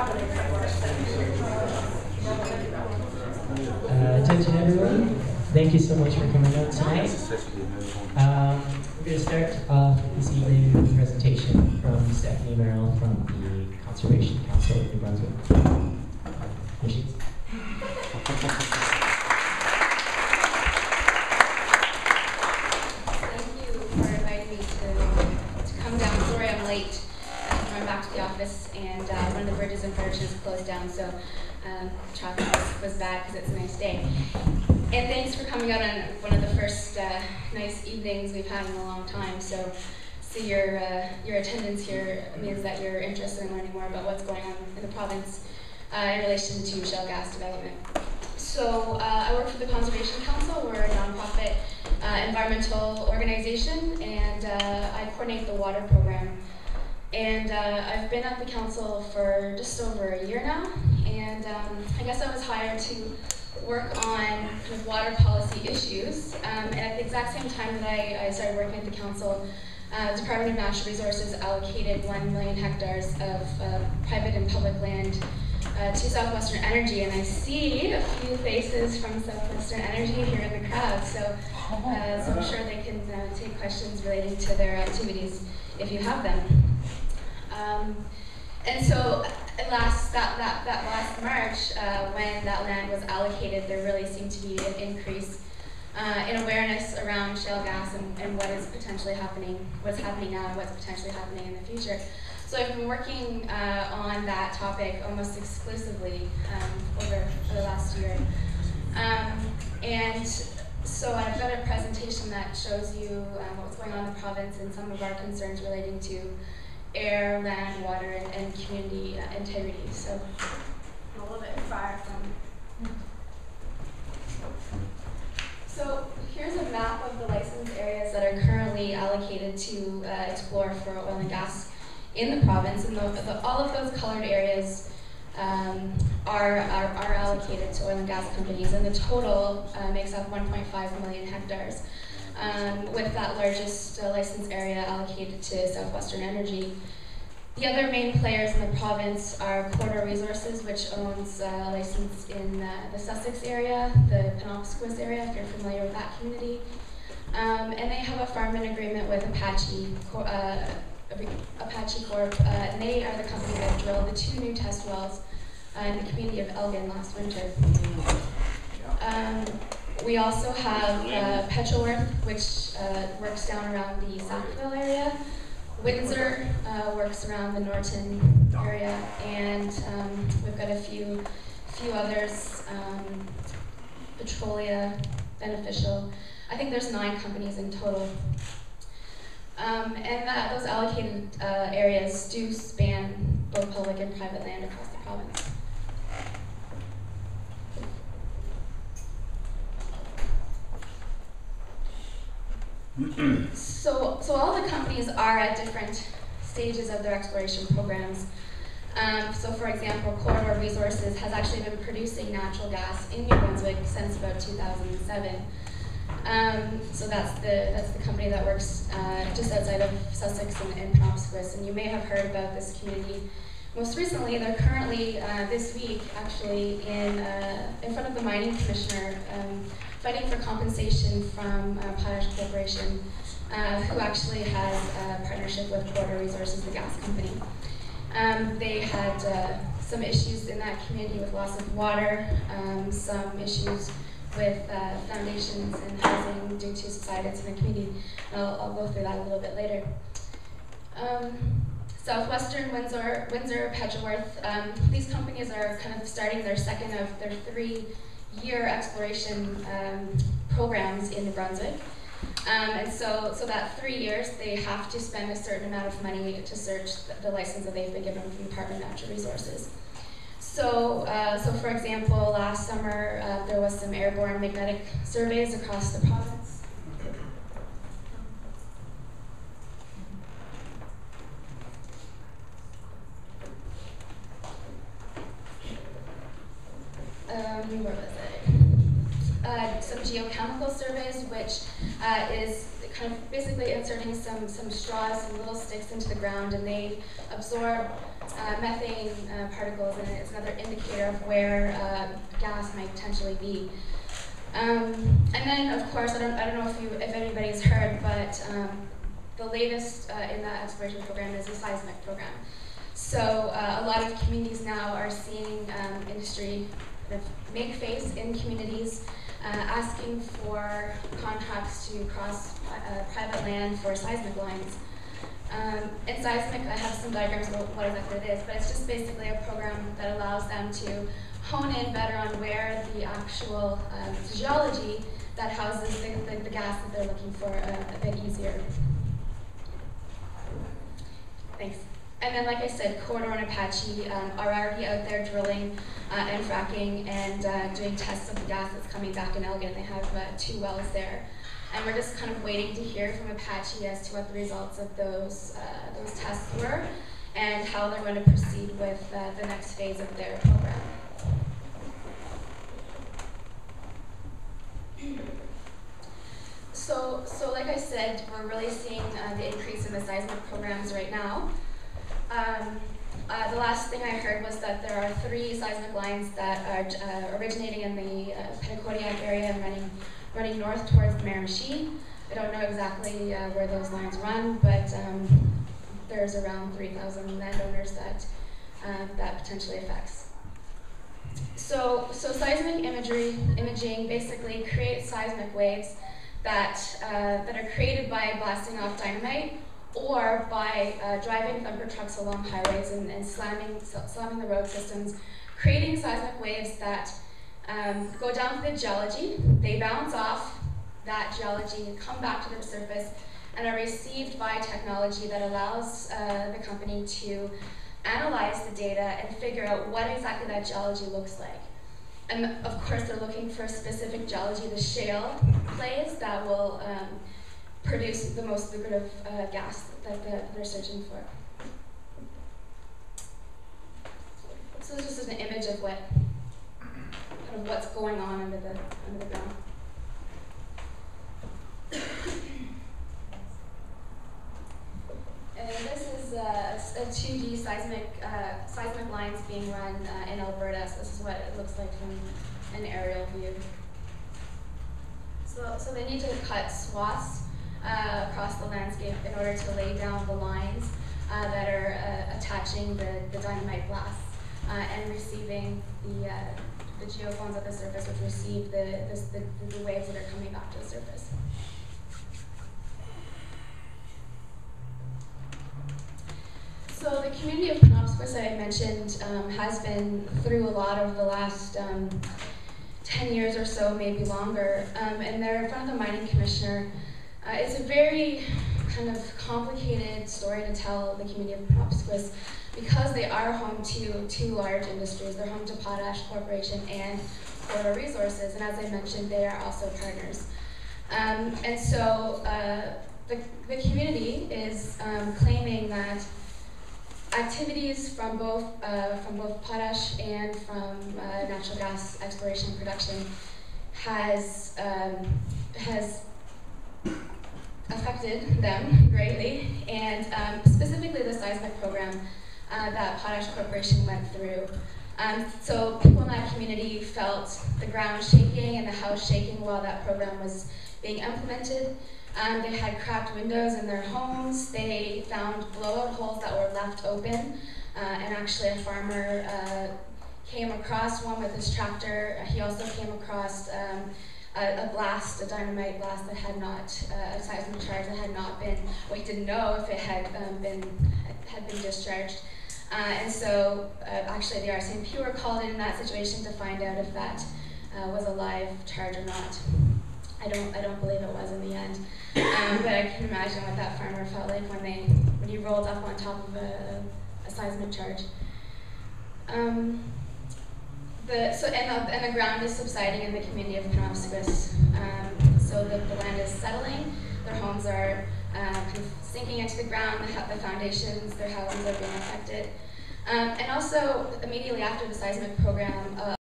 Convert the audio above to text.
Uh, attention everyone, thank you so much for coming out tonight. Um, we're going to start off this evening with a presentation from Stephanie Merrill from the Conservation Council of New Brunswick. Here she is. Thank you for inviting me to, to come down. Sorry I'm late. I'm coming back to the office and uh, one of the bridges in Ferguson is closed down, so um, was, bad because it's a nice day. And thanks for coming out on one of the first uh, nice evenings we've had in a long time. So, so your uh, your attendance here means that you're interested in learning more about what's going on in the province uh, in relation to shale gas development. So uh, I work for the Conservation Council. We're a nonprofit uh, environmental organization, and uh, I coordinate the water program. And uh, I've been at the council for just over a year now, and um, I guess I was hired to work on kind of water policy issues. Um, and at the exact same time that I, I started working at the council, uh, Department of Natural Resources allocated 1 million hectares of uh, private and public land uh, to Southwestern Energy, and I see a few faces from Southwestern Energy here in the crowd. So, uh, so I'm sure they can uh, take questions relating to their activities if you have them. Um, and so, last that, that, that last March, uh, when that land was allocated, there really seemed to be an increase uh, in awareness around shale gas and, and what is potentially happening, what's happening now, and what's potentially happening in the future. So I've been working uh, on that topic almost exclusively um, over, over the last year. Um, and so I've got a presentation that shows you um, what's going on in the province and some of our concerns relating to air, land, water, and, and community uh, integrity. So a little bit far from. So here's a map of the licensed areas that are currently allocated to uh, explore for oil and gas in the province, and the, the, all of those colored areas um, are, are, are allocated to oil and gas companies, and the total uh, makes up 1.5 million hectares, um, with that largest uh, licensed area allocated to Southwestern Energy. The other main players in the province are Corridor Resources, which owns uh, a license in uh, the Sussex area, the Penobsquis area, if you're familiar with that community. Um, and they have a farm-in agreement with Apache, uh, Apache Corp, uh, and they are the company that drilled the two new test wells uh, in the community of Elgin last winter. Um, we also have uh, Petroworth, which uh, works down around the Sackville area. Windsor uh, works around the Norton area, and um, we've got a few, few others. Um, Petrolia, Beneficial. I think there's nine companies in total. Um, and that, those allocated uh, areas do span both public and private land across the province. So, so all the companies are at different stages of their exploration programs. Um, so, for example, Corridor Resources has actually been producing natural gas in New Brunswick since about 2007. Um, so that's the that's the company that works uh, just outside of Sussex and, and Penobsquis, and you may have heard about this community. Most recently, they're currently uh, this week actually in uh, in front of the mining commissioner, um, fighting for compensation from uh, Potash Corporation, uh, who actually has a partnership with Corridor Resources, the gas company. Um, they had uh, some issues in that community with loss of water, um, some issues with uh, foundations and housing due to subsidence in the community. I'll, I'll, go through that a little bit later. Um, Southwestern, Windsor, Windsor, Petroworth, um, these companies are kind of starting their second of their three-year exploration um, programs in New Brunswick. Um, and so, so that three years, they have to spend a certain amount of money to search the, the license that they've been given from the Department of Natural Resources. So, uh, so for example, last summer uh, there was some airborne magnetic surveys across the province. Um, where was it? Uh, some geochemical surveys, which uh, is kind of basically inserting some, some straws, some little sticks into the ground, and they absorb uh, methane uh, particles, and it's another indicator of where uh, gas might potentially be. Um, and then, of course, I don't, I don't know if you, if anybody's heard, but um, the latest uh, in that exploration program is the seismic program. So uh, a lot of communities now are seeing um, industry make face in communities, asking for contracts to cross uh, private land for seismic lines. Um, in seismic, I have some diagrams about what exactly it is, but it's just basically a program that allows them to hone in better on where the actual um, geology that houses the, the, the, gas that they're looking for uh, a bit easier. Thanks. And then, like I said, Corridor and Apache um, are already out there drilling uh, and fracking and uh, doing tests of the gas that's coming back in Elgin. They have uh, two wells there. And we're just kind of waiting to hear from Apache as to what the results of those, uh, those tests were and how they're going to proceed with uh, the next phase of their program. So, so like I said, we're really seeing uh, the increase in the seismic programs right now. Um, uh, the last thing I heard was that there are three seismic lines that are uh, originating in the uh, area and running, running north towards Miramichi. I don't know exactly uh, where those lines run, but um, there's around 3,000 landowners that uh, that potentially affects. So, so seismic imagery, imaging basically creates seismic waves that, uh, that are created by blasting off dynamite or by uh, driving thumper trucks along highways and, and slamming, slamming the road systems, creating seismic waves that um, go down to the geology, they bounce off that geology come back to the surface and are received by technology that allows uh, the company to analyze the data and figure out what exactly that geology looks like. And of course, they're looking for specific geology, the shale plays that will um, produce the most lucrative uh, gas that they're searching for. So this is just an image of what kind of what's going on under the under the ground. and this is uh, a 2D seismic uh, seismic lines being run uh, in Alberta. So this is what it looks like from an aerial view. So, so they need to cut swaths uh, across the landscape in order to lay down the lines uh, that are uh, attaching the, the dynamite blasts uh, and receiving the, uh, the geophones at the surface, which receive the, the, the, waves that are coming back to the surface. So the community of Penobsquis, I mentioned, um, has been through a lot over the last um, 10 years or so, maybe longer, um, and they're in front of the mining commissioner uh, it's a very kind of complicated story to tell the community of Penobsquis because they are home to two large industries. They're home to Potash Corporation and Corridor Resources, and as I mentioned, they are also partners. Um, and so uh, the, the community is um, claiming that activities from both uh, from both potash and from uh, natural gas exploration and production has um, has affected them greatly, and um, specifically the seismic program uh, that Potash Corporation went through. Um, so people in that community felt the ground shaking and the house shaking while that program was being implemented. Um, they had cracked windows in their homes. They found blowout holes that were left open. Uh, and actually a farmer uh, came across one with his tractor. He also came across um, a, a, blast, a dynamite blast that had not, uh, a seismic charge that had not been, we didn't know if it had um, been, had been discharged. Uh, and so uh, actually the RCMP were called in that situation to find out if that uh, was a live charge or not. I don't, I don't believe it was in the end. Um, but I can imagine what that farmer felt like when they, when he rolled up on top of a, a seismic charge. Um, the, so and the, and the ground is subsiding in the community of Penobsquis. Um, so the, the land is settling. Their homes are of sinking into the ground. The, the foundations, their houses are being affected. Um, and also, immediately after the seismic program, uh,